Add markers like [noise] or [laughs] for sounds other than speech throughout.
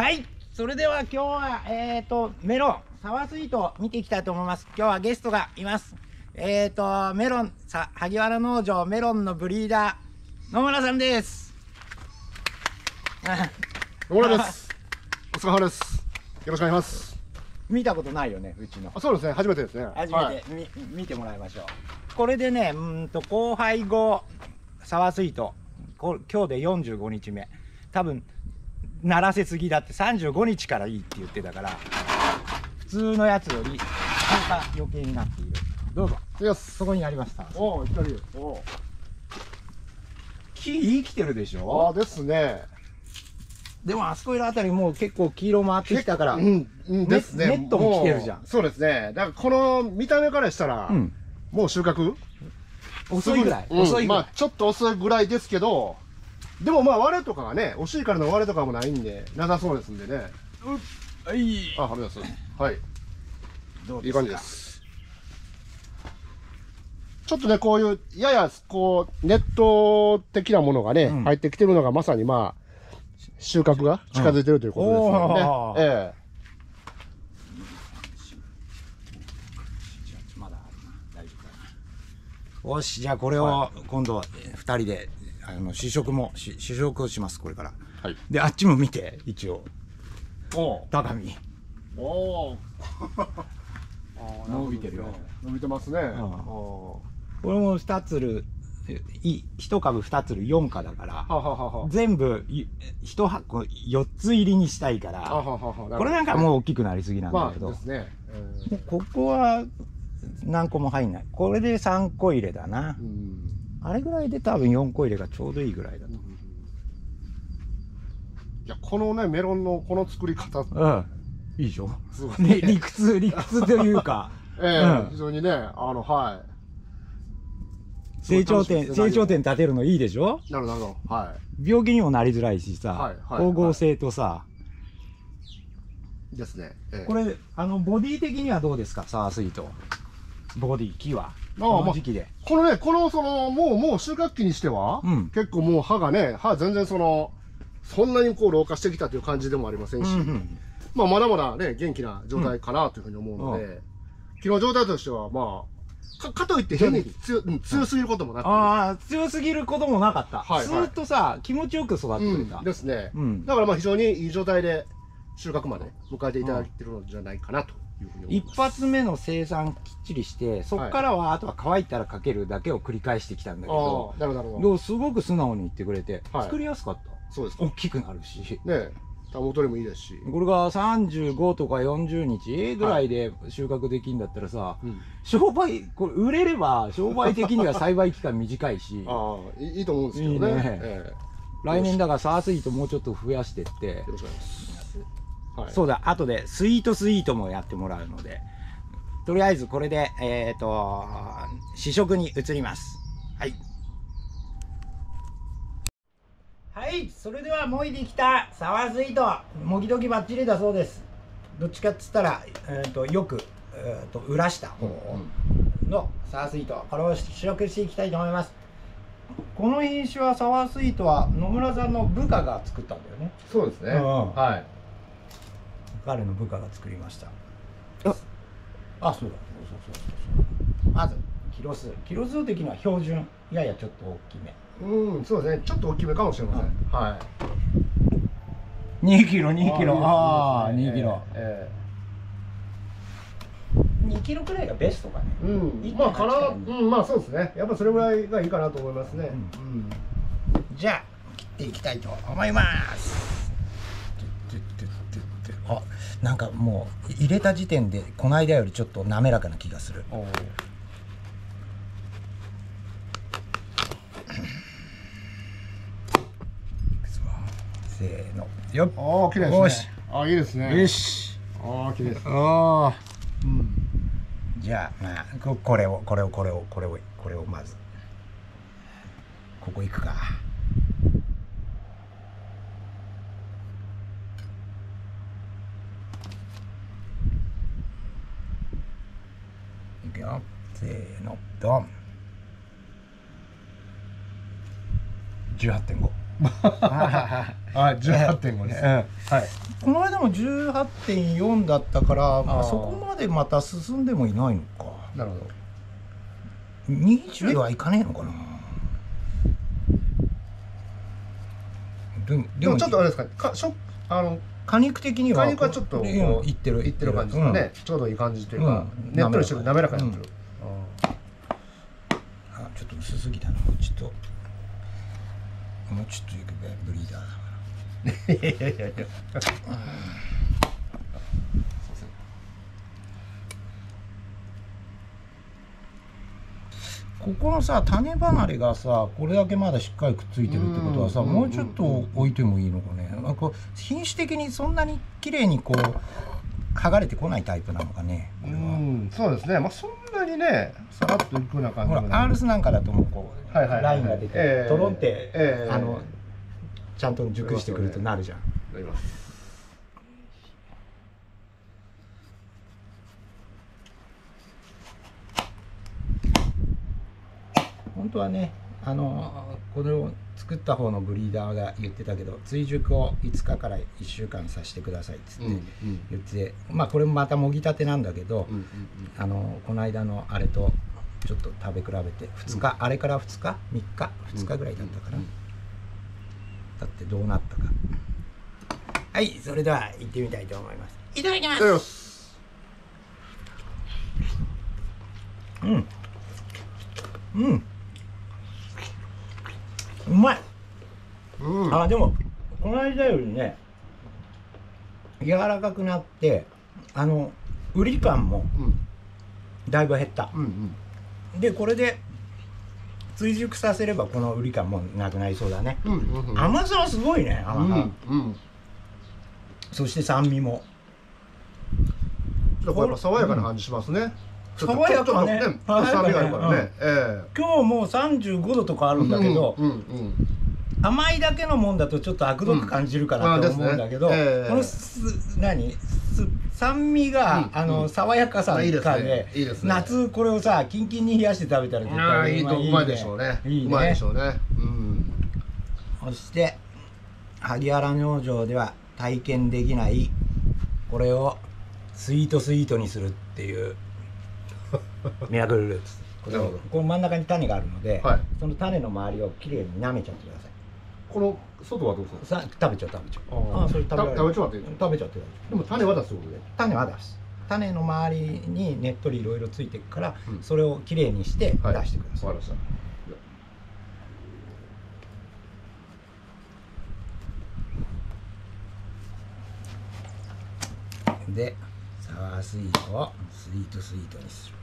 はい。それでは今日はえっ、ー、とメロンサワースイート見ていきたいと思います。今日はゲストがいます。えっ、ー、とメロンさ萩原農場メロンのブリーダー野村さんです。[laughs] 野村です。お疲れ様です。よろしくお願いします。見たことないよねうちの。あそうですね。初めてですね。初めて、はい、み見てもらいましょう。これでねうんと後輩後サワースイート。こ今日で45日目。多分鳴らせすぎだって35日からいいって言ってたから普通のやつより10日余計になっている。どうぞ。よし。そこにありました。おお光おお木生きてるでしょ？あですね。でもあそこいるあたりもう結構黄色回ってきたから、うん、うん、ですね。ネットも来てるじゃん。そうですね。だからこの見た目からしたら、うん、もう収穫？遅いぐらい、遅いぐらい、まあちょっと遅いぐらいですけどでもまあ割れとかがねお尻からの割れとかもないんでなさそうですんでね。うはい。あはめますはい。いい感じです。ちょっとねこういうややこうネット的なものがね、うん、入ってきてるのがまさにまあ収穫が近づいてるということですよね、うん、ええ。よしじゃあこれを今度2人であの試食もし試食をしますこれから、はい、であっちも見て一応。お高見。おお [laughs] 伸びてるよ。伸びてますね、これも2つるい1株2つる4価だからははは全部1箱4つ入りにしたいからこれなんかもう大きくなりすぎなんだけど、まあね。えー、ここは何個も入んない。これで3個入れだな、うんあれぐらいで多分4個入れがちょうどいいぐらいだと。いや、このね、メロンのこの作り方。うん。いいでしょ？すごい、ね。理屈、理屈というか。[laughs] ええーうん、非常にね、あの、はい。成長点、成長点立てるのいいでしょ？なるほど、はい。病気にもなりづらいしさ、はいはい、光合成とさ、はい、ですね。えー、これ、あの、ボディ的にはどうですか、サースイート。ボディ、木は？この時期で、このね、この、その、もう、もう収穫期にしては、うん、結構もう歯がね、歯全然その、そんなにこう老化してきたという感じでもありませんし、うんうん、まあ、まだまだね、元気な状態かなというふうに思うので、うん、昨日状態としては、まあ、かかといって変に強,、うん、強すぎることもなく。ああ強すぎることもなかった、はい、ずっとさ気持ちよく育ってた、うん、ですね、うん、だからまあ非常にいい状態で収穫まで迎えていただいてるのじゃないかなと一発目の生産きっちりしてそこからはあとは乾いたらかけるだけを繰り返してきたんだけど、なるほど。すごく素直に言ってくれて、はい、作りやすかった。そうです大きくなるし。ね保取りもいいですし。これが35とか40日ぐらいで収穫できるんだったらさ、はいうん、商売これ売れれば商売的には栽培期間短いし。[laughs] ああいいと思うんですけどね、ね。えー、来年だからサースイートもうちょっと増やしてって。よろしくお願いしますはい、そうだ後でスイートスイートもやってもらうので。とりあえずこれでえっ、ー、と試食に移ります。はい。はいそれではもいできたサワースイートもぎどきばっちりだそうです。どっちかっつったら、えーと、よく、えーと、と裏した方のサワースイートこれを試食していきたいと思います。この品種はサワースイートは野村さんの部下が作ったんだよね。そうですね、うん、はい彼の部下が作りました。あ。あそうだ。そうそうそうそう。まずキロ数キロ数的には標準。ややちょっと大きめ。うんそうですね。ちょっと大きめかもしれません、うん、はい。2キロ2キロ。ああ、ね、2キロ。ええ。ー、2キロくらいがベストかね。うん。まあかなうんまあそうですね。やっぱそれぐらいがいいかなと思いますね、うん、うん、じゃあ切っていきたいと思いますあなんかもう入れた時点でこの間よりちょっと滑らかな気がする。せーの。よっ。ああ綺麗ですね。あいいですね。よし。ああ綺麗です。ああうん。じゃあまあこれをこれをこれをこれをこれをまず。ここ行くかくよせーのドン。18.5はい18.5です、はい。この間も18.4だったからまあ、そこまでまた進んでもいないのか。なるほど。20はいかねえのかな。でもでもちょっとあれですかかしょあの果肉的には果肉はちょっといってるいってる。感じですかね、ちょうどいい感じというか、ねっとりしてる滑らかになってる、あちょっと薄すぎたな。もうちょっと。もうちょっといくブリーダー [laughs] いやいやいやここのさ種離れがさこれだけまだしっかりくっついてるってことはさもうちょっと置いてもいいのかね。なんか品種的にそんなに綺麗にこう剥がれてこないタイプなのかねうんそうですね。まあそんなにねさらっといくような感じほらアールスなんかだともうこう、はいはいはい、ラインが出て、えー、トロンって、えー、あのちゃんと熟してくるとなるじゃん、なります本当はねあのこれを作った方のブリーダーが言ってたけど追熟を5日から1週間させてくださいっつって言って、うん。うん、まあこれもまたもぎたてなんだけど、うんうんうん、あのこの間のあれとちょっと食べ比べて2日、うん、あれから2日3日2日ぐらいだったかな、うんうんうん。だってどうなったか。はいそれでは行ってみたいと思います。いただきます。うん。うんうまい、うん、あでもこの間よりね柔らかくなってあの売り感もだいぶ減った、うんうん、でこれで追熟させればこの売り感もなくなりそうだね、うんうんうん、甘さはすごいね甘さ、うんうん、そして酸味も。ちょっとやっぱ爽やかな感じしますね、爽やかね。酸味があるからね、今日もう35度とかあるんだけど、甘いだけのもんだとちょっと悪どく感じるかなと思うんだけど、このす何？酸味が、うん、あの、爽やかさがね夏これをさキンキンに冷やして食べたら絶対いいとうまいでしょうね。いいね。うまいでしょうね、うん、そして萩原明星では体験できないこれをスイートスイートにするっていうミラクルルーツこれこの真ん中に種があるので、はい、その種の周りをきれいに舐めちゃってください。この外はどうするさ食べちゃう食べちゃう。ああそれ食べ食べちゃうって食べちゃってでも種は出すことで。種は出す。種の周りにねっとりいろいろついていくから、うん、それをきれいにして出してください、はい、分かりました。でサワースイートをスイートスイートにする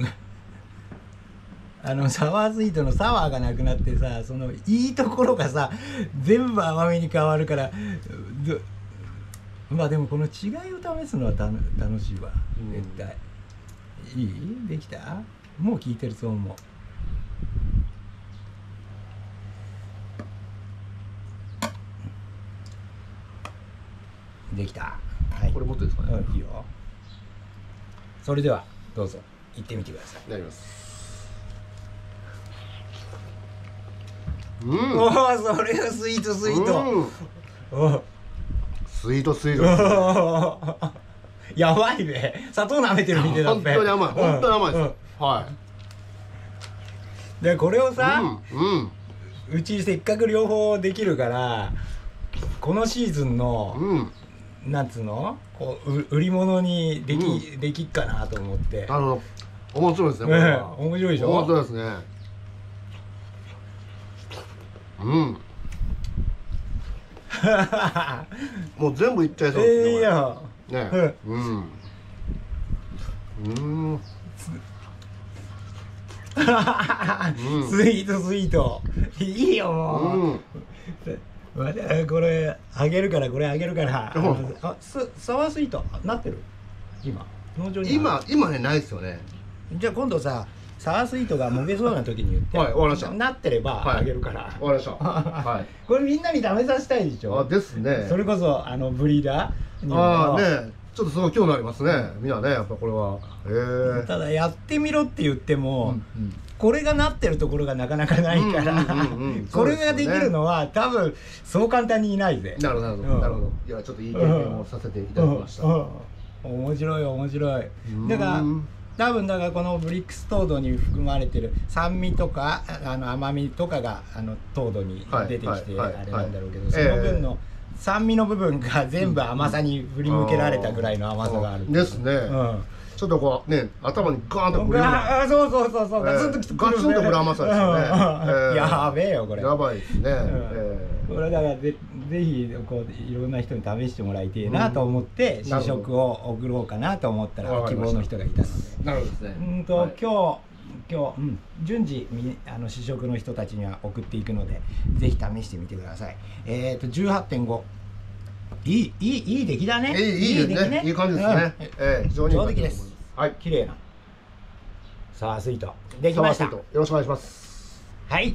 [laughs] あのサワースイートのサワーがなくなってさそのいいところがさ全部甘みに変わるからまあでもこの違いを試すのはた楽しいわ。絶対、いい？できた？もう聞いてると思うできた、はい、これもっとですかね、うん、いいよ。それではどうぞ行ってみてください。やります。うん、おおそれがスイートスイート、うん、スイートスイート。[laughs] やばいべ。砂糖舐めてるみたいだって本当に甘い。本当に甘いです、うん、はい。でこれをさ、うん。うちせっかく両方できるからこのシーズンの、うん、なんつうの？こう売り物にでき,、うん、できっかなと思って。あの面白いですね、面白いでしょ？面白いですね。うん。[laughs] もう全部いっちゃいそうですね、えー、いやねうん。うん。[laughs] スイートスイート。いいよもう、うん、これあげるからこれあげるから。あすサワースイートなってる？今。農場に今今ねないですよねじゃあ今度さサワースイートがもげそうな時に言って、はい、わかりました。なってればあげるから、わ、はい、かりました。はい。[laughs] これみんなに試させたいでしょ？あ、ですね。それこそあのブリーダーああね、ちょっとすごいありますね。みんなね、やっぱこれは。へえ。ただやってみろって言っても、うんうん、これがなってるところがなかなかないから [laughs] これができるのは、多分そう簡単にいないぜ。なるほど、なるほど。いやちょっといい経験をさせていただきました、面白い面白い。だから多分だからこのブリックス糖度に含まれてる酸味とかあの甘みとかがあの糖度に出てきてあれなんだろうけど、その分の酸味の部分が全部甘さに振り向けられたぐらいの甘さがある、ですね、うんちょっとこうね頭にガーンとくるあそうそうそうそう、ガツンときてガツンとくる甘さですよね、やべえよこれ。やばいですね、これだからぜぜひこういろんな人に試してもらいてえなと思って、試食を送ろうかなと思ったら希望の人がいたのでなるほどですね。うんと、今日今日、うん、順次あの試食の人たちには送っていくのでぜひ試してみてください。えっ、ー、と18.5いいいいいい出来だね。いいいいいいね。いい感じですね、うん、ええー、非常に上出来ですはい綺麗な。サワースイート。できました。よろしくお願いします。はい